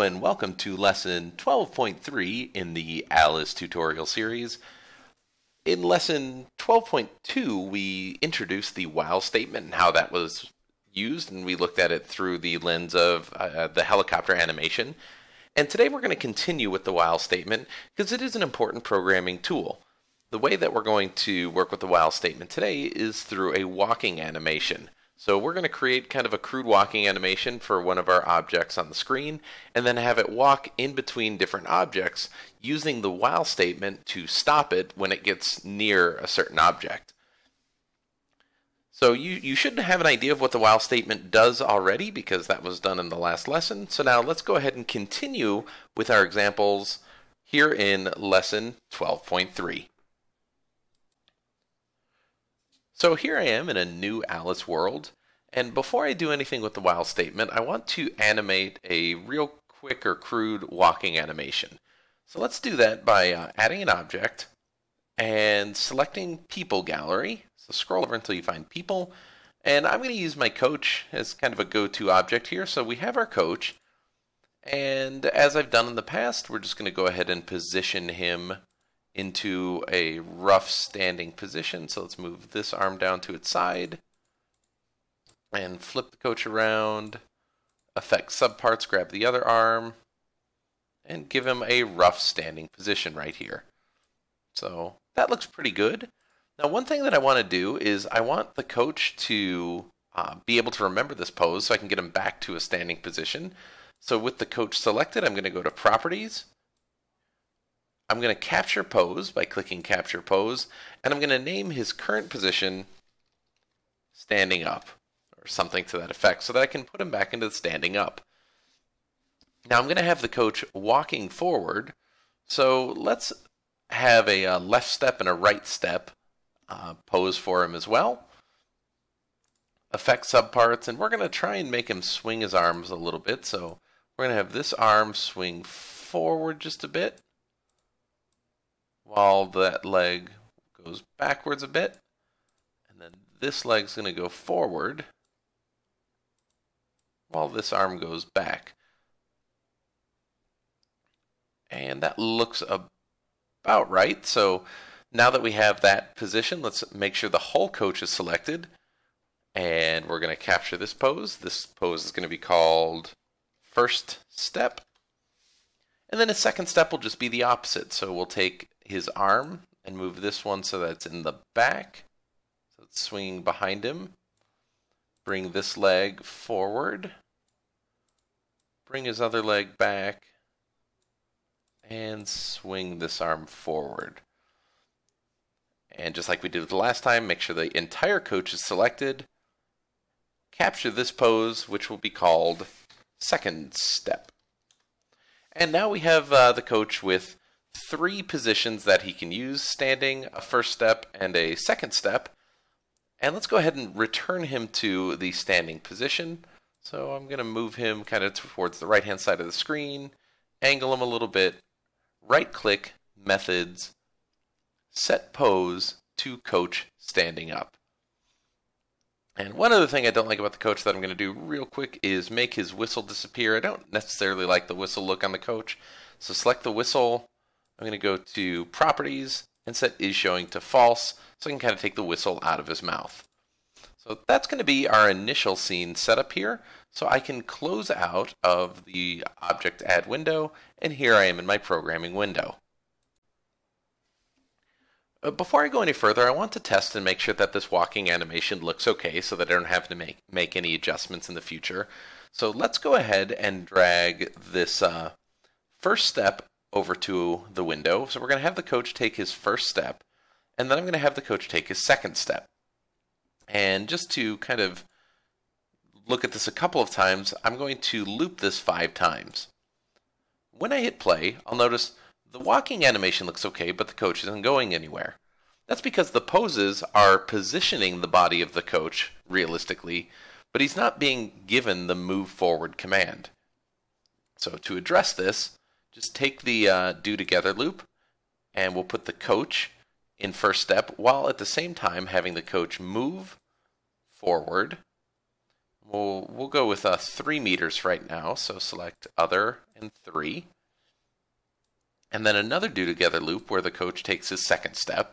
And welcome to lesson 12.3 in the Alice tutorial series. In lesson 12.2, we introduced the while statement and how that was used, and we looked at it through the lens of uh, the helicopter animation. And today we're going to continue with the while statement because it is an important programming tool. The way that we're going to work with the while statement today is through a walking animation. So we're going to create kind of a crude walking animation for one of our objects on the screen and then have it walk in between different objects using the while statement to stop it when it gets near a certain object. So you, you should have an idea of what the while statement does already because that was done in the last lesson. So now let's go ahead and continue with our examples here in lesson 12.3. So here I am in a new Alice world, and before I do anything with the while statement, I want to animate a real quick or crude walking animation. So let's do that by uh, adding an object and selecting People Gallery. So scroll over until you find People, and I'm going to use my coach as kind of a go-to object here. So we have our coach, and as I've done in the past, we're just going to go ahead and position him into a rough standing position. So let's move this arm down to its side and flip the coach around, affect subparts, grab the other arm, and give him a rough standing position right here. So that looks pretty good. Now one thing that I want to do is I want the coach to uh, be able to remember this pose so I can get him back to a standing position. So with the coach selected, I'm going to go to Properties, I'm going to capture pose by clicking capture pose, and I'm going to name his current position standing up, or something to that effect, so that I can put him back into the standing up. Now I'm going to have the coach walking forward, so let's have a, a uh, left step and a right step uh, pose for him as well. Affect subparts, and we're going to try and make him swing his arms a little bit, so we're going to have this arm swing forward just a bit while that leg goes backwards a bit. And then this leg's going to go forward while this arm goes back. And that looks about right. So now that we have that position, let's make sure the whole coach is selected. And we're going to capture this pose. This pose is going to be called first step. And then a second step will just be the opposite. So we'll take his arm and move this one so that it's in the back. So it's swinging behind him. Bring this leg forward. Bring his other leg back. And swing this arm forward. And just like we did the last time, make sure the entire coach is selected. Capture this pose, which will be called second step. And now we have uh, the coach with three positions that he can use standing, a first step, and a second step. And let's go ahead and return him to the standing position. So I'm going to move him kind of towards the right hand side of the screen, angle him a little bit, right click, methods, set pose to coach standing up. And one other thing I don't like about the coach that I'm going to do real quick is make his whistle disappear. I don't necessarily like the whistle look on the coach. So select the whistle, I'm going to go to properties and set is showing to false so I can kind of take the whistle out of his mouth. So that's going to be our initial scene setup here. So I can close out of the object add window and here I am in my programming window. Uh, before I go any further, I want to test and make sure that this walking animation looks okay so that I don't have to make, make any adjustments in the future. So let's go ahead and drag this uh, first step over to the window. So we're going to have the coach take his first step, and then I'm going to have the coach take his second step. And just to kind of look at this a couple of times, I'm going to loop this five times. When I hit play, I'll notice the walking animation looks okay, but the coach isn't going anywhere. That's because the poses are positioning the body of the coach realistically, but he's not being given the move forward command. So to address this, just take the uh, do together loop and we'll put the coach in first step while at the same time having the coach move forward. we'll, we'll go with uh, 3 meters right now. So select Other and 3. And then another do together loop where the coach takes his second step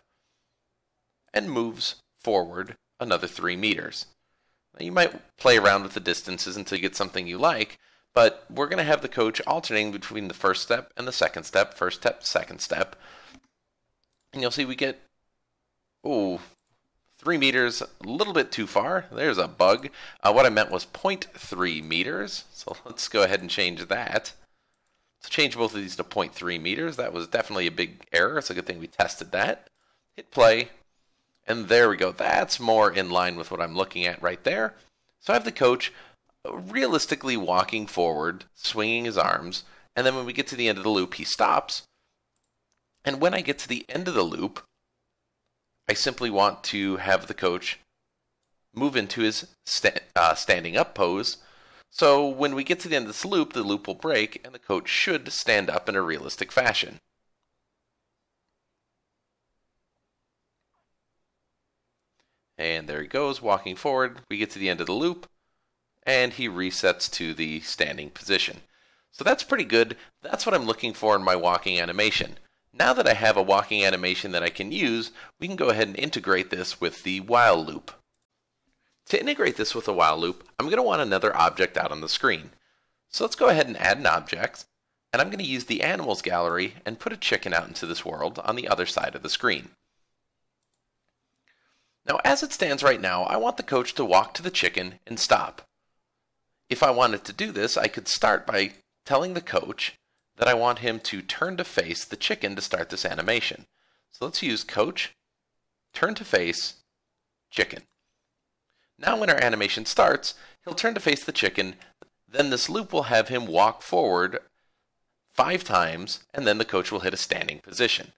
and moves forward another 3 meters. Now, you might play around with the distances until you get something you like, but we're going to have the coach alternating between the first step and the second step, first step, second step. And you'll see we get, oh, three meters, a little bit too far. There's a bug. Uh, what I meant was 0.3 meters. So let's go ahead and change that. Let's change both of these to 0.3 meters. That was definitely a big error. It's a good thing we tested that. Hit play. And there we go. That's more in line with what I'm looking at right there. So I have the coach realistically walking forward, swinging his arms, and then when we get to the end of the loop, he stops. And when I get to the end of the loop, I simply want to have the coach move into his sta- uh, standing up pose. So when we get to the end of this loop, the loop will break and the coach should stand up in a realistic fashion. And there he goes, walking forward. We get to the end of the loop, and he resets to the standing position. So that's pretty good. That's what I'm looking for in my walking animation. Now that I have a walking animation that I can use, we can go ahead and integrate this with the while loop. To integrate this with the while loop, I'm going to want another object out on the screen. So let's go ahead and add an object, and I'm going to use the animals gallery and put a chicken out into this world on the other side of the screen. Now as it stands right now, I want the coach to walk to the chicken and stop. If I wanted to do this, I could start by telling the coach that I want him to turn to face the chicken to start this animation. So let's use coach, turn to face, chicken. Now when our animation starts, he'll turn to face the chicken, then this loop will have him walk forward five times, and then the coach will hit a standing position.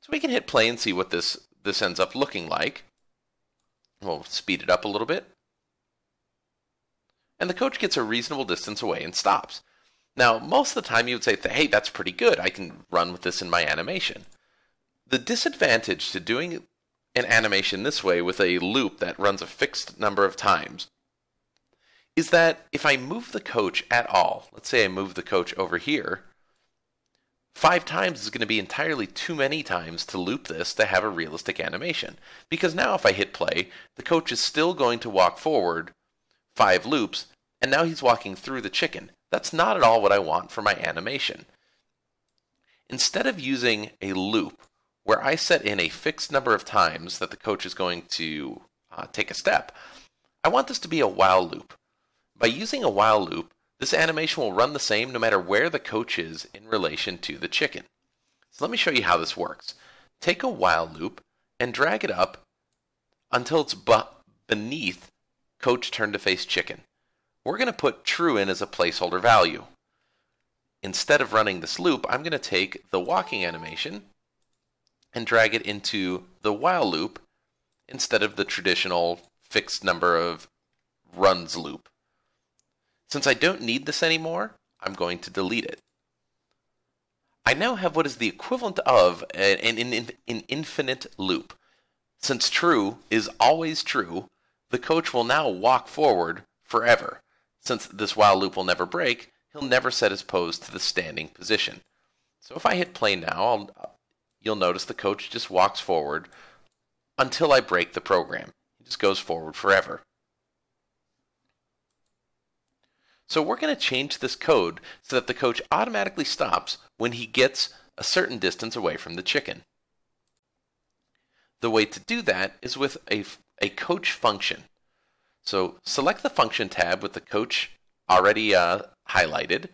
So we can hit play and see what this, this ends up looking like. We'll speed it up a little bit. And the coach gets a reasonable distance away and stops. Now, most of the time you would say, hey, that's pretty good. I can run with this in my animation. The disadvantage to doing an animation this way with a loop that runs a fixed number of times is that if I move the coach at all, let's say I move the coach over here, five times is going to be entirely too many times to loop this to have a realistic animation. Because now if I hit play, the coach is still going to walk forward five loops, and now he's walking through the chicken. That's not at all what I want for my animation. Instead of using a loop where I set in a fixed number of times that the coach is going to uh, take a step, I want this to be a while loop. By using a while loop, this animation will run the same no matter where the coach is in relation to the chicken. So let me show you how this works. Take a while loop and drag it up until it's beneath coach turn to face chicken we're going to put true in as a placeholder value. Instead of running this loop, I'm going to take the walking animation and drag it into the while loop instead of the traditional fixed number of runs loop. Since I don't need this anymore, I'm going to delete it. I now have what is the equivalent of an, an, an, infinite loop. Since true is always true, the coach will now walk forward forever. Since this while loop will never break, he'll never set his pose to the standing position. So if I hit play now, I'll, you'll notice the coach just walks forward until I break the program. He just goes forward forever. So we're going to change this code so that the coach automatically stops when he gets a certain distance away from the chicken. The way to do that is with a, a coach function. So select the function tab with the coach already uh, highlighted.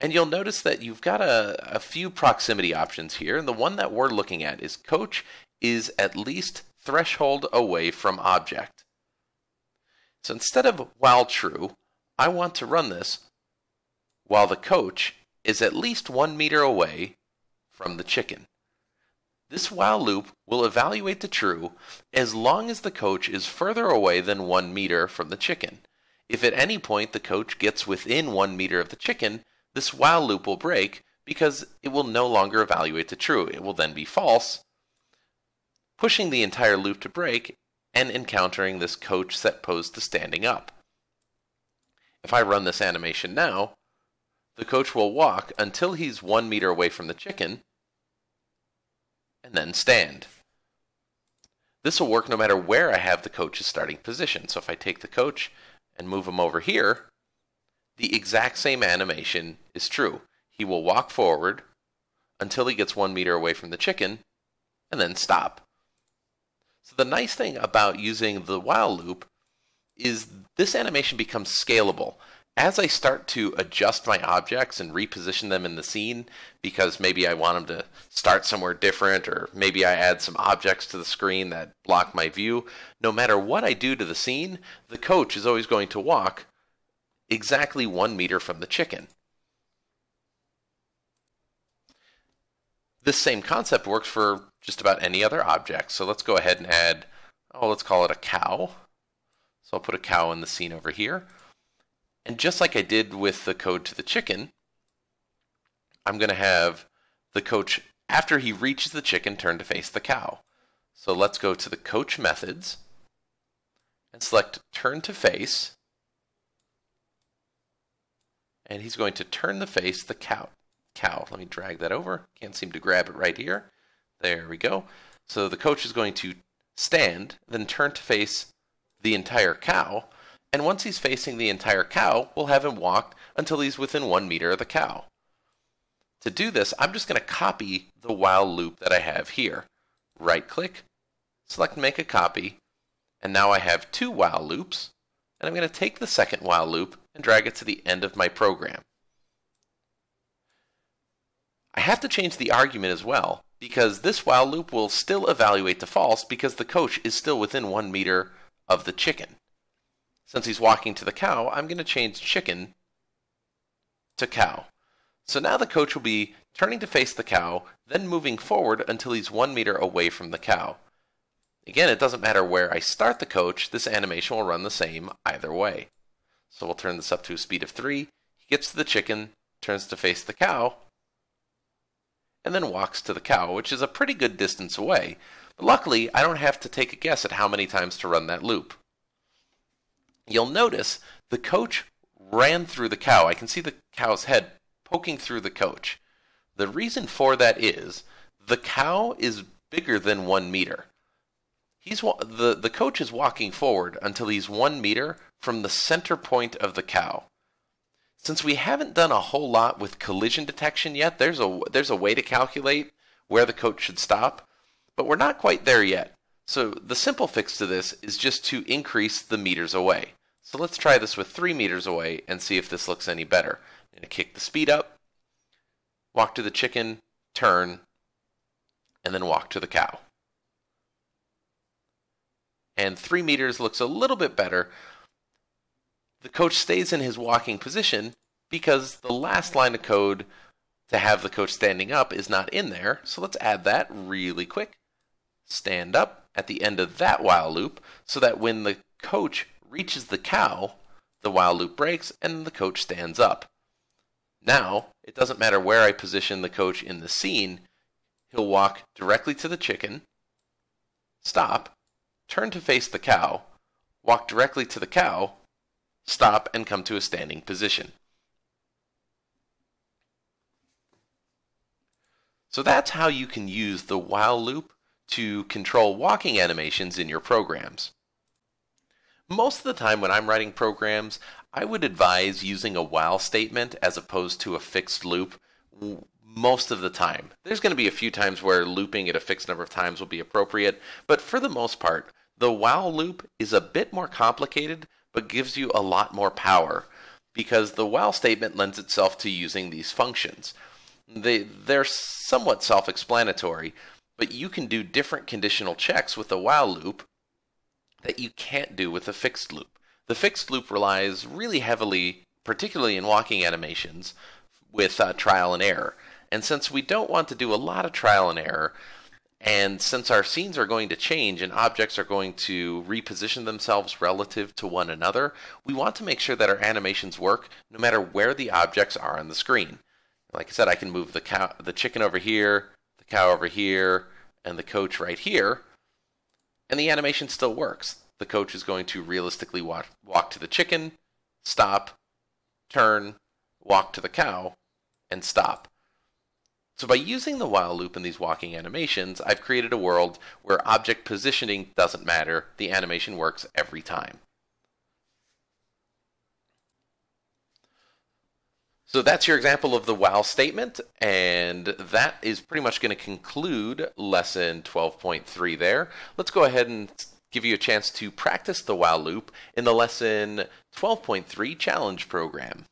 And you'll notice that you've got a, a few proximity options here. And the one that we're looking at is coach is at least threshold away from object. So instead of while true, I want to run this while the coach is at least one meter away from the chicken. This while loop will evaluate the true as long as the coach is further away than one meter from the chicken. If at any point the coach gets within one meter of the chicken, this while loop will break because it will no longer evaluate the true. It will then be false, pushing the entire loop to break and encountering this coach set pose to standing up. if I run this animation now, the coach will walk until he's one meter away from the chicken and then stand. This will work no matter where I have the coach's starting position. So if I take the coach and move him over here, the exact same animation is true. He will walk forward until he gets one meter away from the chicken and then stop. So the nice thing about using the while loop is this animation becomes scalable as I start to adjust my objects and reposition them in the scene, because maybe I want them to start somewhere different, or maybe I add some objects to the screen that block my view, no matter what I do to the scene, the coach is always going to walk exactly one meter from the chicken. This same concept works for just about any other object. So let's go ahead and add, oh, let's call it a cow. So I'll put a cow in the scene over here. And just like I did with the code to the chicken, I'm going to have the coach, after he reaches the chicken, turn to face the cow. So let's go to the coach methods and select turn to face. And he's going to turn the face the cow. Cow. Let me drag that over. Can't seem to grab it right here. There we go. So the coach is going to stand, then turn to face the entire cow and once he's facing the entire cow, we'll have him walk until he's within one meter of the cow. To do this, I'm just going to copy the while loop that I have here. Right click, select make a copy, and now I have two while loops, and I'm going to take the second while loop and drag it to the end of my program. I have to change the argument as well, because this while loop will still evaluate to false because the coach is still within one meter of the chicken. Since he's walking to the cow, I'm going to change chicken to cow. So now the coach will be turning to face the cow, then moving forward until he's one meter away from the cow. Again, it doesn't matter where I start the coach, this animation will run the same either way. So we'll turn this up to a speed of 3. He gets to the chicken, turns to face the cow, and then walks to the cow, which is a pretty good distance away. But luckily, I don't have to take a guess at how many times to run that loop you'll notice the coach ran through the cow. I can see the cow's head poking through the coach. The reason for that is the cow is bigger than one meter. He's the the coach is walking forward until he's one meter from the center point of the cow. Since we haven't done a whole lot with collision detection yet, there's a there's a way to calculate where the coach should stop, but we're not quite there yet. So the simple fix to this is just to increase the meters away. So let's try this with 3 meters away and see if this looks any better. I'm going to kick the speed up, walk to the chicken, turn, and then walk to the cow. And 3 meters looks a little bit better. The coach stays in his walking position because the last line of code to have the coach standing up is not in there. So let's add that really quick. Stand up at the end of that while loop so that when the coach reaches the cow, the while loop breaks and the coach stands up. Now, it doesn't matter where I position the coach in the scene, he'll walk directly to the chicken, stop, turn to face the cow, walk directly to the cow, stop, and come to a standing position. So that's how you can use the while loop to control walking animations in your programs. Most of the time when I'm writing programs, I would advise using a while statement as opposed to a fixed loop most of the time. There's going to be a few times where looping at a fixed number of times will be appropriate, but for the most part, the while loop is a bit more complicated but gives you a lot more power because the while statement lends itself to using these functions. They, they're somewhat self explanatory, but you can do different conditional checks with a while loop that you can't do with a fixed loop. The fixed loop relies really heavily, particularly in walking animations, with uh, trial and error. And since we don't want to do a lot of trial and error, and since our scenes are going to change and objects are going to reposition themselves relative to one another, we want to make sure that our animations work no matter where the objects are on the screen. Like I said, I can move the cow, the chicken over here, the cow over here, and the coach right here, and the animation still works. The coach is going to realistically walk, walk to the chicken, stop, turn, walk to the cow, and stop. So by using the while loop in these walking animations, I've created a world where object positioning doesn't matter. The animation works every time. So that's your example of the while statement, and that is pretty much going to conclude lesson 12.3 there. Let's go ahead and give you a chance to practice the while loop in the lesson 12.3 challenge program.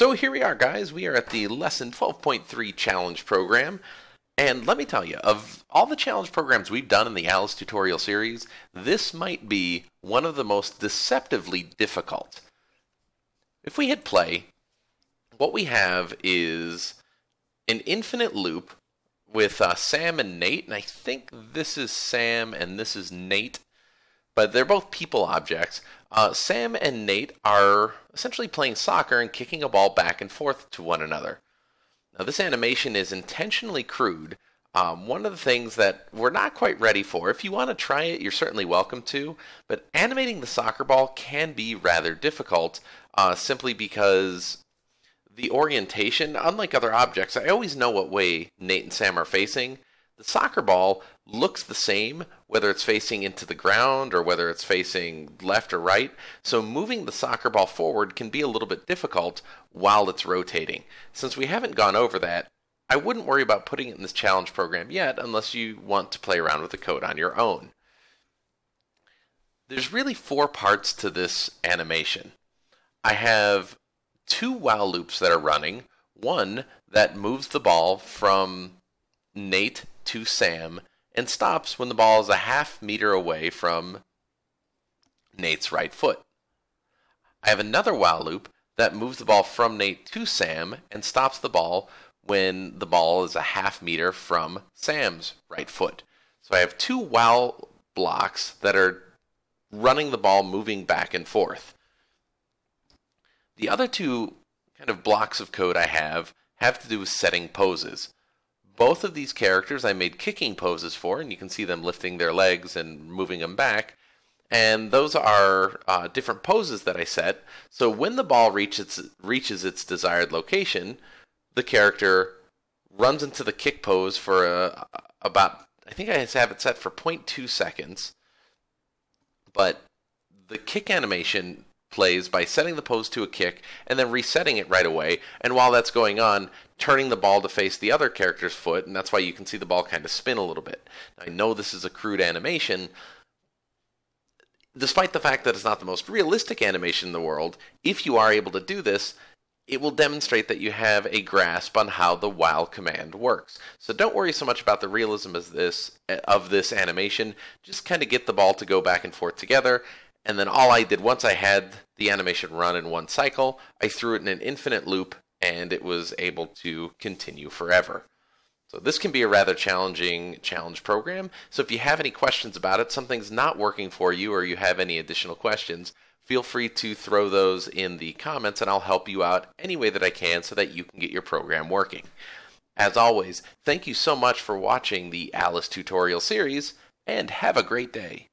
So here we are, guys. We are at the lesson 12.3 challenge program. And let me tell you, of all the challenge programs we've done in the Alice tutorial series, this might be one of the most deceptively difficult. If we hit play, what we have is an infinite loop with uh, Sam and Nate, and I think this is Sam and this is Nate, but they're both people objects. Uh, Sam and Nate are essentially playing soccer and kicking a ball back and forth to one another. Now, this animation is intentionally crude. Um, one of the things that we're not quite ready for, if you want to try it, you're certainly welcome to, but animating the soccer ball can be rather difficult uh, simply because the orientation, unlike other objects, I always know what way Nate and Sam are facing. The soccer ball looks the same whether it's facing into the ground or whether it's facing left or right. So moving the soccer ball forward can be a little bit difficult while it's rotating. Since we haven't gone over that, I wouldn't worry about putting it in this challenge program yet unless you want to play around with the code on your own. There's really four parts to this animation. I have two while loops that are running, one that moves the ball from Nate to Sam and stops when the ball is a half meter away from Nate's right foot. I have another while loop that moves the ball from Nate to Sam and stops the ball when the ball is a half meter from Sam's right foot. So I have two while blocks that are running the ball moving back and forth. The other two kind of blocks of code I have have to do with setting poses. Both of these characters I made kicking poses for, and you can see them lifting their legs and moving them back. And those are uh, different poses that I set. So when the ball reaches reaches its desired location, the character runs into the kick pose for uh, about I think I have it set for 0.2 seconds. But the kick animation plays by setting the pose to a kick and then resetting it right away. And while that's going on, turning the ball to face the other character's foot, and that's why you can see the ball kind of spin a little bit. I know this is a crude animation. Despite the fact that it's not the most realistic animation in the world, if you are able to do this, it will demonstrate that you have a grasp on how the while command works. So don't worry so much about the realism of this of this animation. Just kind of get the ball to go back and forth together and then all I did once I had the animation run in one cycle, I threw it in an infinite loop and it was able to continue forever. So this can be a rather challenging challenge program. So if you have any questions about it, something's not working for you or you have any additional questions, feel free to throw those in the comments and I'll help you out any way that I can so that you can get your program working. As always, thank you so much for watching the Alice tutorial series and have a great day.